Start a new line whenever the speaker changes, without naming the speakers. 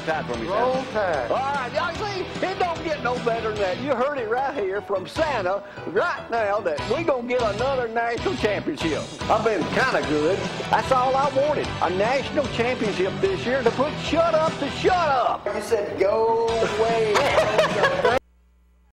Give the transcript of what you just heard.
tide for me, Santa.
Tide.
All right, y'all see, it don't get no better than that. You heard it right here from Santa right now that we gonna get another national championship. I've been kind of good. That's all I wanted. A national championship this year to put shut up to shut up.
You said go.